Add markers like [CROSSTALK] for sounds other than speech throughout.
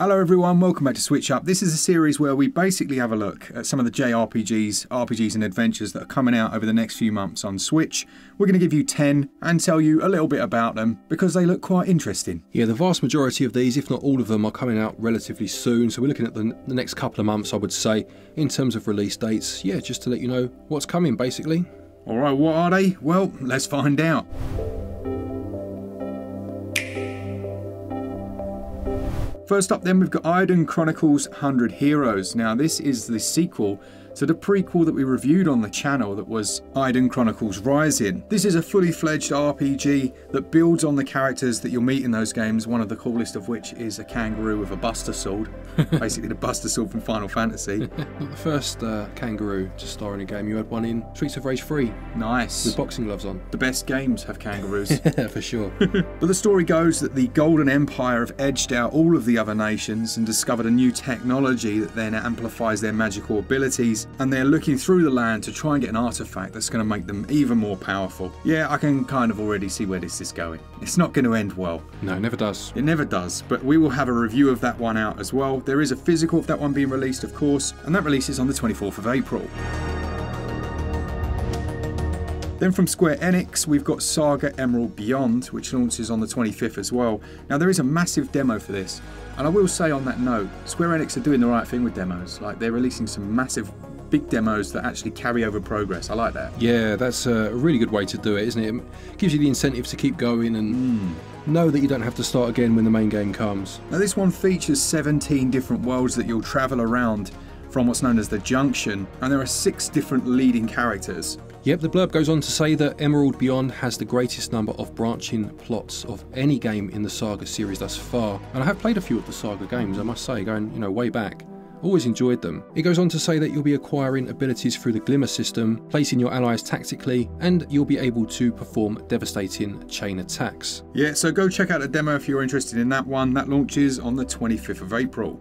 Hello everyone, welcome back to Switch Up. This is a series where we basically have a look at some of the JRPGs, RPGs and adventures that are coming out over the next few months on Switch. We're going to give you 10 and tell you a little bit about them because they look quite interesting. Yeah, the vast majority of these, if not all of them, are coming out relatively soon. So we're looking at the, the next couple of months, I would say, in terms of release dates. Yeah, just to let you know what's coming, basically. Alright, what are they? Well, let's find out. First up then we've got Eiyuden Chronicles 100 Heroes. Now this is the sequel to the prequel that we reviewed on the channel that was Eiyuden Chronicles Rising. This is a fully fledged RPG that builds on the characters that you'll meet in those games, one of the coolest of which is a kangaroo with a buster sword. [LAUGHS] Basically the buster sword from Final Fantasy. Not the first uh, kangaroo to star in a game, you had one in Streets of Rage 3 Nice. with boxing gloves on. The best games have kangaroos. [LAUGHS] For sure. [LAUGHS] But the story goes that the Golden Empire have edged out all of the other nations and discovered a new technology that then amplifies their magical abilities, and they're looking through the land to try and get an artifact that's going to make them even more powerful. Yeah, I can kind of already see where this is going. It's not going to end well. no, it never does. It never does, but we will have a review of that one out as well. There is a physical of that one being released, of course, and that releases on the 24th of April. Then from Square Enix, we've got Saga Emerald Beyond, which launches on the 25th as well. Now, there is a massive demo for this, and I will say on that note, Square Enix are doing the right thing with demos. Like, they're releasing some massive, big demos that actually carry over progress. I like that. Yeah, that's a really good way to do it, isn't it? It gives you the incentive to keep going and hmm. know that you don't have to start again when the main game comes. Now, this one features 17 different worlds that you'll travel around from what's known as the Junction, and there are six different leading characters. Yep, the blurb goes on to say that Emerald Beyond has the greatest number of branching plots of any game in the Saga series thus far. And I have played a few of the Saga games, I must say, going, you know, way back. Always enjoyed them. It goes on to say that you'll be acquiring abilities through the Glimmer system, placing your allies tactically, and you'll be able to perform devastating chain attacks. Yeah, so go check out the demo if you're interested in that one. That launches on the 25th of April.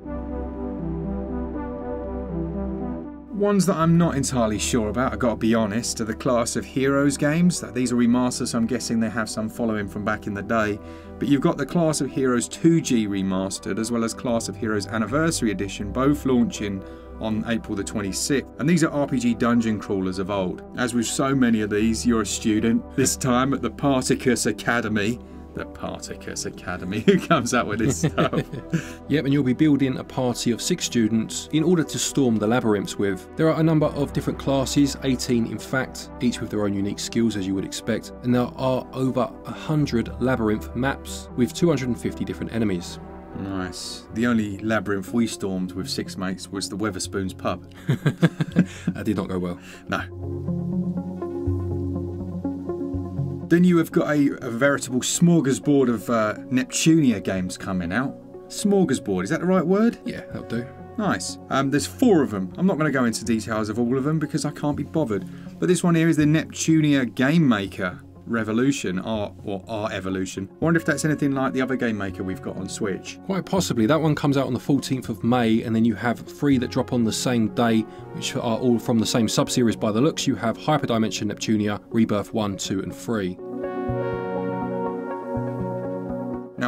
Ones that I'm not entirely sure about, i got to be honest, are the Class of Heroes games. These are remasters, so I'm guessing they have some following from back in the day. But you've got the Class of Heroes 2G remastered, as well as Class of Heroes Anniversary Edition, both launching on April the 26th. And these are RPG dungeon crawlers of old. As with so many of these, you're a student, this time at the Particus Academy. The Particus Academy, [LAUGHS] who comes out with this stuff? [LAUGHS] Yep, and you'll be building a party of six students in order to storm the labyrinths with. There are a number of different classes, 18 in fact, each with their own unique skills as you would expect, and there are over 100 labyrinth maps with 250 different enemies. Nice. The only labyrinth we stormed with six mates was the Wetherspoons pub. [LAUGHS] That did not go well. No. Then you have got a, a veritable smorgasbord of uh, Neptunia games coming out. Smorgasbord, is that the right word? Yeah, that'll do. Nice. Um, there's four of them. I'm not going to go into details of all of them because I can't be bothered. But this one here is the Neptunia Game Maker Revolution, or, or R Evolution. wonder if that's anything like the other Game Maker we've got on Switch. Quite possibly. That one comes out on the 14th of May, and then you have three that drop on the same day, which are all from the same sub series by the looks. You have Hyperdimension Neptunia, Rebirth 1, 2, and 3.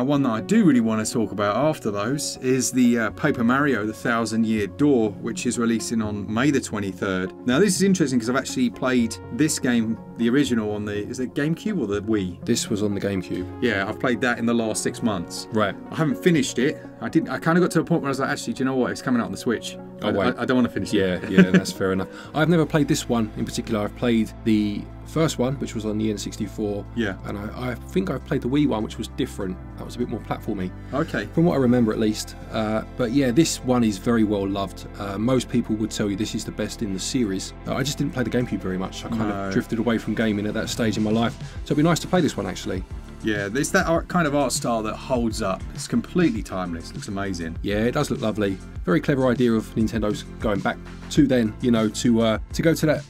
One that I do really want to talk about after those is the uh, Paper Mario: The Thousand Year Door, which is releasing on May the 23rd. Now, this is interesting because I've actually played this game, the original, on the is it GameCube or the Wii? This was on the GameCube. Yeah, I've played that in the last six months. Right. I haven't finished it. I didn't. I kind of got to a point where I was like, actually, do you know what? It's coming out on the Switch. Oh, I, wait. I, I don't want to finish Yeah, it. yeah, yeah, that's fair enough. I've never played this one in particular. I've played the first one, which was on the N64. Yeah. And I, I think I've played the Wii one, which was different. That was a bit more platformy, Okay. from what I remember at least. Uh, but yeah, this one is very well loved. Uh, most people would tell you this is the best in the series. Uh, I just didn't play the GameCube very much. I kind No. of drifted away from gaming at that stage in my life. So it'd be nice to play this one actually. Yeah, it's that art, kind of art style that holds up. It's completely timeless. Looks amazing. Yeah, it does look lovely. Very clever idea of Nintendo's going back to then, you know, to uh, to go to that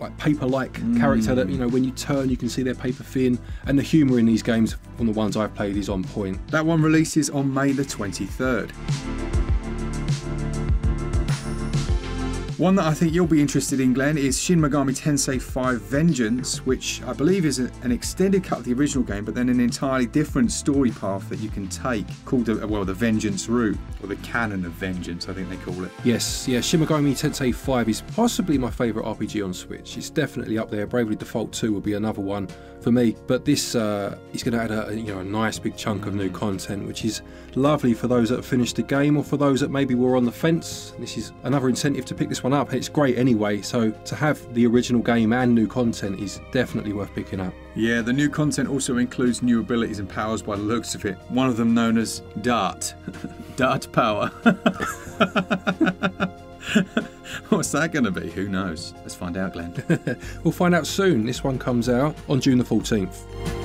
like paper-like character that mm. you know when you turn you can see their paper fin, and the humour in these games from the ones I've played is on point. That one releases on May the 23rd. One that I think you'll be interested in, Glenn, is Shin Megami Tensei 5 Vengeance, which I believe is a, an extended cut of the original game, but then an entirely different story path that you can take, called well the Vengeance route, or the Canon of Vengeance, I think they call it. Yes, yeah, Shin Megami Tensei 5 is possibly my favourite RPG on Switch. It's definitely up there. Bravely Default 2 will be another one for me, but this uh, is going to add a you know a nice big chunk of new content, which is lovely for those that have finished the game or for those that maybe were on the fence. This is another incentive to pick this one up. It's great anyway, so to have the original game and new content is definitely worth picking up. Yeah, the new content also includes new abilities and powers by the looks of it. One of them known as Dart. [LAUGHS] Dart power. [LAUGHS] What's that going to be? Who knows? Let's find out, Glenn. [LAUGHS] we'll find out soon. This one comes out on June the 14th.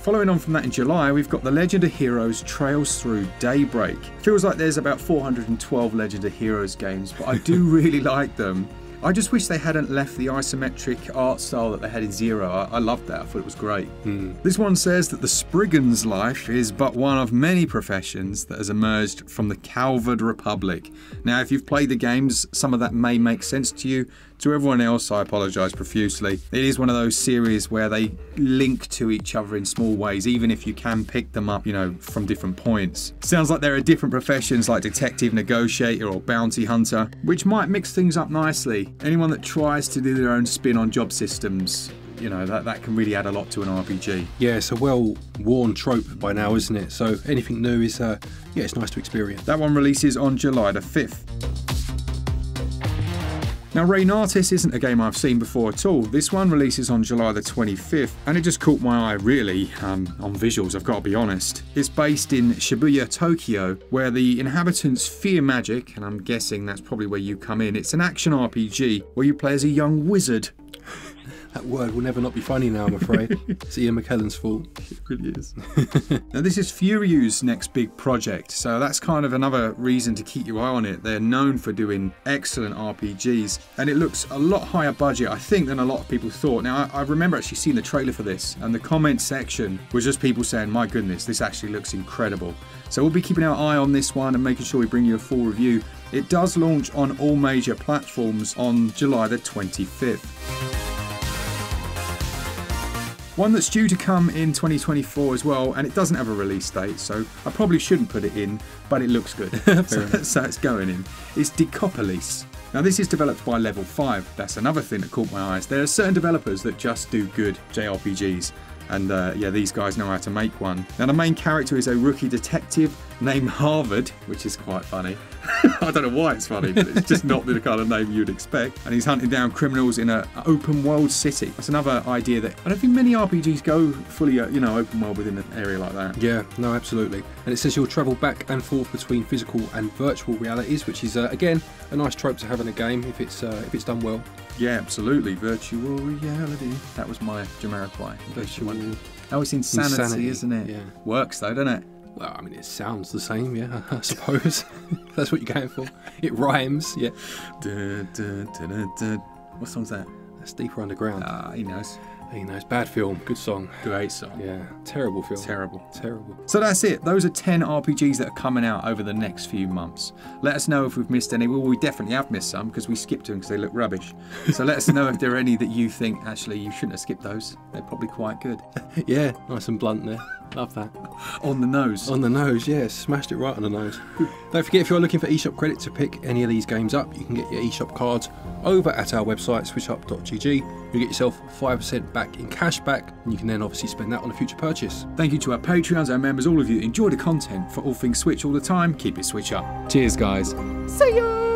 Following on from that in July, we've got the Legend of Heroes Trails Through Daybreak. Feels like there's about 412 Legend of Heroes games, but I do [LAUGHS] really like them. I just wish they hadn't left the isometric art style that they had in Zero. I, I loved that, I thought it was great. Hmm. This one says that the Spriggan's life is but one of many professions that has emerged from the Calvard Republic. Now, if you've played the games, some of that may make sense to you. To everyone else, I apologise profusely. It is one of those series where they link to each other in small ways, even if you can pick them up, you know, from different points. Sounds like there are different professions like detective, negotiator, or bounty hunter, which might mix things up nicely. Anyone that tries to do their own spin on job systems you know that, that can really add a lot to an RPG. Yeah, it's a well-worn trope by now, isn't it? So anything new is, uh, yeah, it's nice to experience. That one releases on July the 5th. Now, Reynatis isn't a game I've seen before at all. This one releases on July the 25th, and it just caught my eye really um, on visuals, I've got to be honest. It's based in Shibuya, Tokyo, where the inhabitants fear magic, and I'm guessing that's probably where you come in. It's an action RPG where you play as a young wizard that word will never not be funny now, I'm afraid. [LAUGHS] it's Ian McKellen's fault. It really is. [LAUGHS] now, this is Furyu's next big project, so that's kind of another reason to keep your eye on it. They're known for doing excellent RPGs, and it looks a lot higher budget, I think, than a lot of people thought. Now, I, I remember actually seeing the trailer for this, and the comment section was just people saying, my goodness, this actually looks incredible. So we'll be keeping our eye on this one and making sure we bring you a full review. It does launch on all major platforms on July the 25th. One that's due to come in 2024 as well, and it doesn't have a release date, so I probably shouldn't put it in, but it looks good. [LAUGHS] so, [LAUGHS] so, it's going in. It's Decapolice. Now, this is developed by Level 5. That's another thing that caught my eyes. There are certain developers that just do good JRPGs, and uh, yeah, these guys know how to make one. Now, the main character is a rookie detective named Harvard, which is quite funny. [LAUGHS] I don't know why it's funny, but it's just not the kind of name you'd expect. And he's hunting down criminals in an open world city. That's another idea that I don't think many RPGs go fully, uh, you know, open world within an area like that. Yeah, no, absolutely. And it says you'll travel back and forth between physical and virtual realities, which is uh, again a nice trope to have in a game if it's uh, if it's done well. Yeah, absolutely. Virtual reality. That was my Jamiroquai. Virtual. Oh, it's insanity, insanity, isn't it? Yeah. Works though, doesn't it? Well, I mean, it sounds the same, yeah, [LAUGHS] I suppose. [LAUGHS] That's what you're going for. It rhymes, yeah. What song's that? That's Deeper Underground. Ah, he knows. He it's Bad film, good song. Great song. Yeah, terrible film. Terrible. Terrible. So that's it. Those are 10 RPGs that are coming out over the next few months. Let us know if we've missed any. Well, we definitely have missed some because we skipped them because they look rubbish. So let us know if there are any that you think actually you shouldn't have skipped those. They're probably quite good. [LAUGHS] yeah, nice and blunt there. Love that. On the nose. On the nose, yeah. Smashed it right on the nose. [LAUGHS] Don't forget, if you're looking for eShop credit to pick any of these games up, you can get your eShop cards over at our website, switchup.gg. You get yourself 5% back in cash back, and you can then obviously spend that on a future purchase. Thank you to our Patreons, our members, all of you. Enjoy the content for all things Switch all the time. Keep it Switch up. Cheers, guys. See ya!